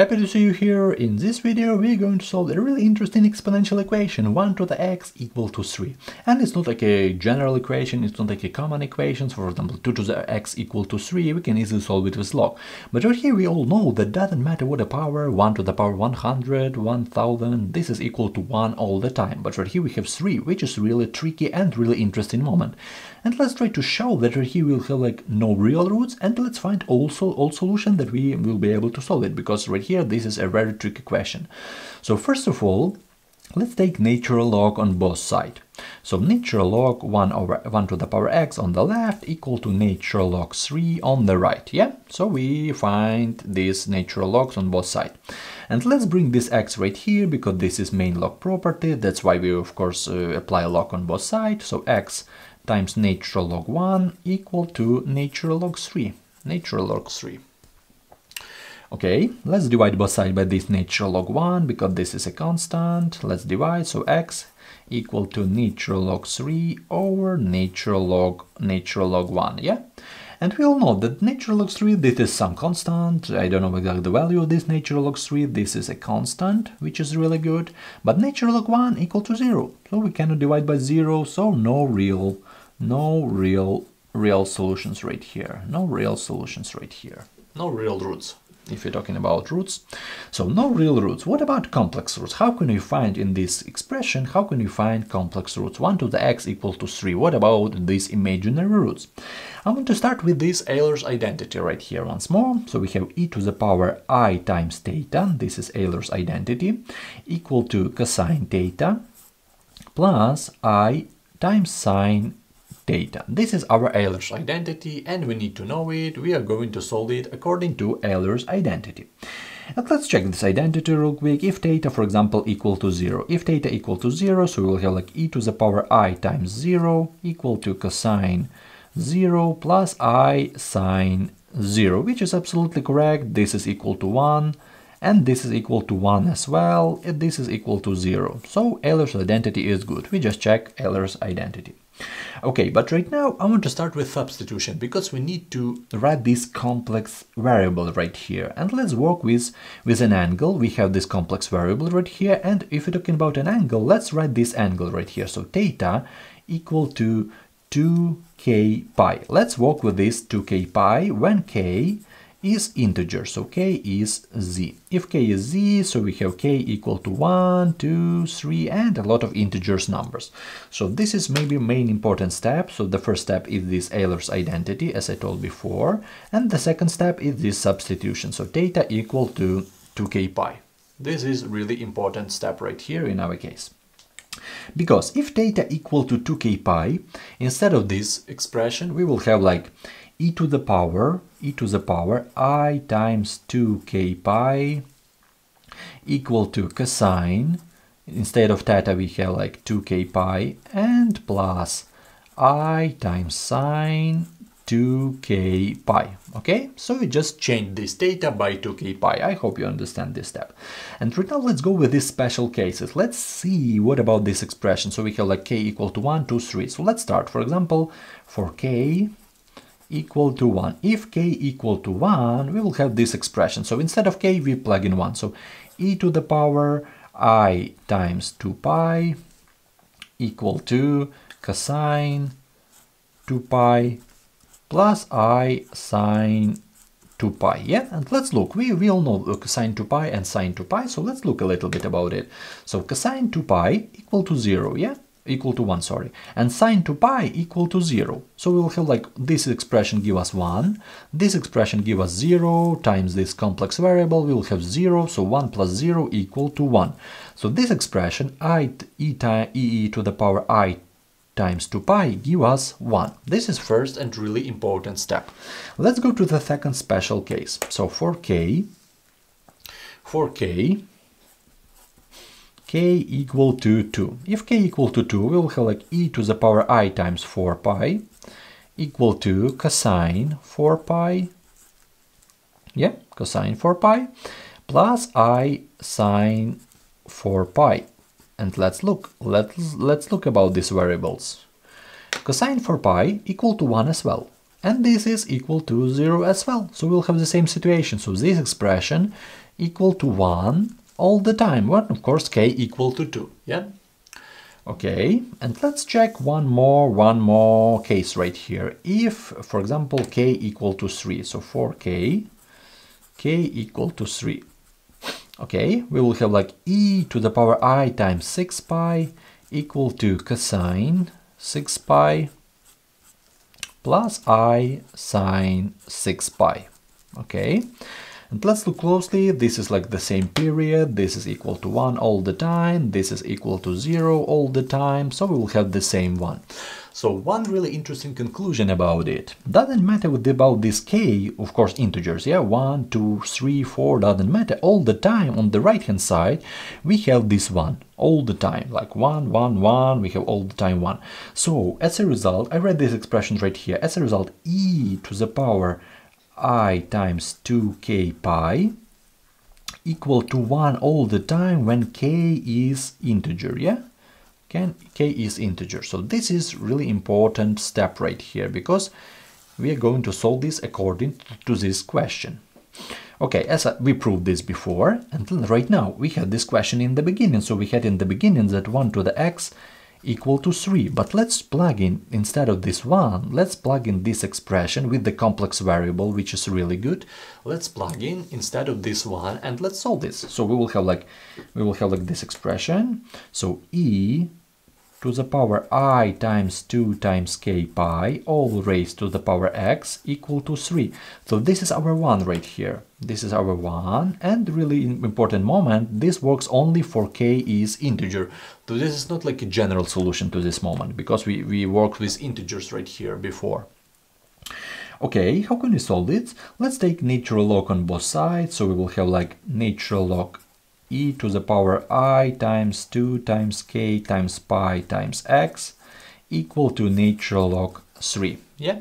Happy to see you here. In this video we're going to solve a really interesting exponential equation 1 to the x equal to 3. And it's not like a general equation, it's not like a common equation, for example 2 to the x equal to 3, we can easily solve it with log. But right here we all know that doesn't matter what the power, 1 to the power 100, 1000, this is equal to 1 all the time. But right here we have 3, which is really tricky and really interesting moment. And let's try to show that right here we'll have like no real roots and let's find also all solution that we will be able to solve it because right here this is a very tricky question. So first of all, let's take natural log on both sides. So natural log 1 over 1 to the power x on the left equal to natural log 3 on the right. Yeah, so we find these natural logs on both sides. And let's bring this x right here because this is main log property. That's why we of course uh, apply log on both sides. So x times natural log 1 equal to natural log 3. Natural log 3. Okay, let's divide both sides by this natural log 1 because this is a constant. Let's divide, so x equal to natural log 3 over natural log natural log 1, yeah? And we all know that natural log 3, this is some constant, I don't know exactly the value of this natural log 3, this is a constant, which is really good, but natural log 1 equal to 0, so we cannot divide by 0, so no real, no real, real solutions right here, no real solutions right here, no real roots if you're talking about roots. So no real roots. What about complex roots? How can you find in this expression, how can you find complex roots? 1 to the x equal to 3. What about these imaginary roots? I want to start with this Euler's identity right here once more. So we have e to the power i times theta, this is Euler's identity, equal to cosine theta plus i times sine theta. This is our Euler's identity and we need to know it. We are going to solve it according to Euler's identity. And let's check this identity real quick. If theta, for example, equal to 0. If theta equal to 0, so we will have like e to the power i times 0 equal to cosine 0 plus i sine 0, which is absolutely correct. This is equal to 1 and this is equal to 1 as well. This is equal to 0. So Euler's identity is good. We just check Euler's identity. Okay, but right now I want to start with substitution because we need to write this complex variable right here. And let's work with, with an angle. We have this complex variable right here. And if we're talking about an angle, let's write this angle right here. So theta equal to 2k pi. Let's work with this 2k pi when k is integer, so k is z. If k is z, so we have k equal to 1, 2, 3, and a lot of integers numbers. So this is maybe main important step. So the first step is this Euler's identity, as I told before, and the second step is this substitution. So theta equal to 2k pi. This is really important step right here in our case. Because if theta equal to 2k pi, instead of this expression, we will have like e to the power e to the power i times 2k pi equal to cosine. Instead of theta we have like 2k pi and plus i times sine 2k pi okay? So we just change this theta by 2k pi. I hope you understand this step. And right now let's go with these special cases. Let's see what about this expression. So we have like k equal to 1 2 3 so let's start. For example for k equal to 1. If k equal to 1, we will have this expression. So instead of k, we plug in 1. So e to the power i times 2 pi equal to cosine 2 pi plus i sine 2 pi. Yeah, and let's look. We, we all know uh, cosine 2 pi and sine 2 pi, so let's look a little bit about it. So cosine 2 pi equal to 0, yeah? equal to 1, sorry, and sine 2 pi equal to 0. So we will have like this expression give us 1, this expression give us 0 times this complex variable, we will have 0, so 1 plus 0 equal to 1. So this expression i e, e to the power i times 2 pi give us 1. This is first and really important step. Let's go to the second special case. So for k, for k, k equal to 2. If k equal to 2, we will have like e to the power i times 4 pi equal to cosine 4 pi, yeah, cosine 4 pi, plus i sine 4 pi. And let's look, let's, let's look about these variables. Cosine 4 pi equal to 1 as well. And this is equal to 0 as well. So we'll have the same situation. So this expression equal to 1 all the time, when of course k equal to 2, yeah? Okay, and let's check one more, one more case right here. If, for example, k equal to 3, so for k, k equal to 3. Okay, we will have like e to the power i times 6 pi equal to cosine 6 pi plus i sine 6 pi. Okay, and let's look closely, this is like the same period, this is equal to 1 all the time, this is equal to 0 all the time, so we will have the same one. So one really interesting conclusion about it. Doesn't matter with about this k, of course integers, yeah, 1, 2, 3, 4, doesn't matter. All the time on the right hand side we have this one, all the time, like 1, 1, 1, we have all the time 1. So as a result, I read this expression right here, as a result e to the power i times 2k pi equal to 1 all the time when k is integer, yeah? K is integer. So this is really important step right here because we are going to solve this according to this question. Okay, as we proved this before, and right now we had this question in the beginning. So we had in the beginning that 1 to the x equal to 3. But let's plug in, instead of this 1, let's plug in this expression with the complex variable, which is really good. Let's plug in instead of this 1 and let's solve this. So we will have like, we will have like this expression. So e to the power i times 2 times k pi all raised to the power x equal to 3. So this is our 1 right here. This is our 1 and really important moment, this works only for k is integer. So this is not like a general solution to this moment because we, we worked with integers right here before. Okay, how can we solve it? Let's take natural log on both sides. So we will have like natural log e to the power i times 2 times k times pi times x equal to natural log 3. Yeah.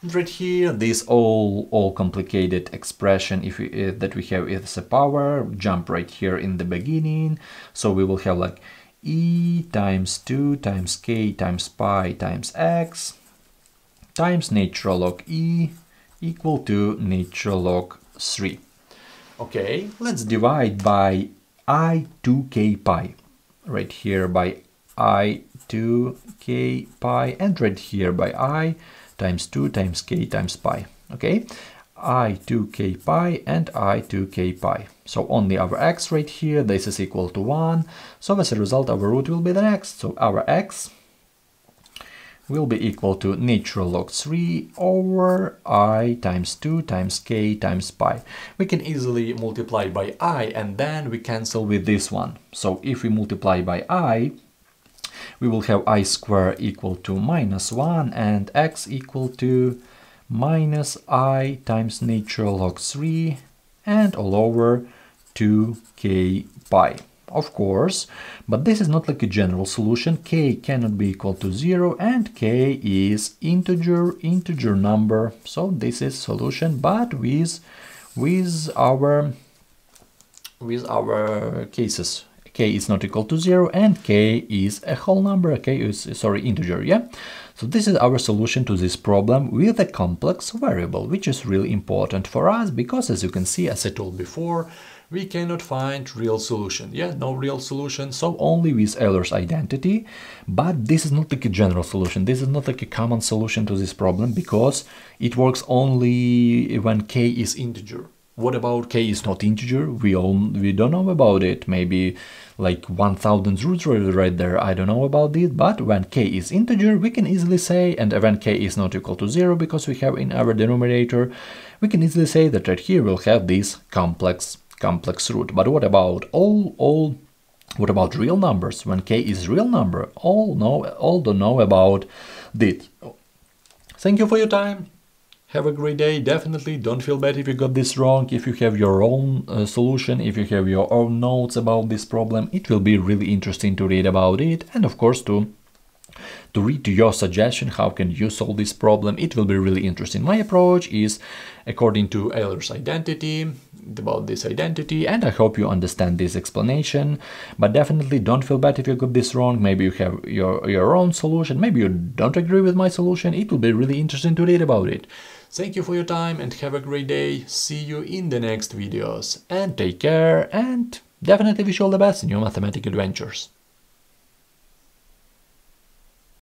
And right here, this all all complicated expression if we, uh, that we have is a power jump right here in the beginning. So we will have like e times 2 times k times pi times x times natural log e equal to natural log 3. Okay, let's divide by i 2k pi right here by i 2k pi and right here by i times 2 times k times pi okay? I 2k pi and i 2k pi so only our x right here this is equal to 1 so as a result our root will be the next. So our x will be equal to natural log 3 over i times 2 times k times pi. We can easily multiply by i and then we cancel with this one. So if we multiply by i, we will have i square equal to minus 1 and x equal to minus i times natural log 3 and all over 2k pi of course, but this is not like a general solution. k cannot be equal to 0 and k is integer, integer number. So this is solution, but with, with our with our cases k is not equal to 0 and k is a whole number, k is, sorry, integer, yeah? So this is our solution to this problem with a complex variable, which is really important for us because as you can see, as I told before, we cannot find real solution. Yeah, no real solution, so only with Euler's identity. But this is not like a general solution. This is not like a common solution to this problem because it works only when k is integer. What about k is not integer? We all we don't know about it. Maybe like 1000 roots right there. I don't know about it. But when k is integer, we can easily say, and when k is not equal to zero, because we have in our denominator, we can easily say that right here we'll have this complex complex root. But what about all all what about real numbers? When k is real number, all know all don't know about it. Thank you for your time. Have a great day. Definitely don't feel bad if you got this wrong. If you have your own uh, solution, if you have your own notes about this problem, it will be really interesting to read about it and of course to to read your suggestion how can you solve this problem? It will be really interesting. My approach is according to Euler's identity about this identity and I hope you understand this explanation but definitely don't feel bad if you got this wrong. Maybe you have your your own solution. Maybe you don't agree with my solution. It will be really interesting to read about it. Thank you for your time and have a great day. See you in the next videos. And take care and definitely wish you all the best in your mathematical adventures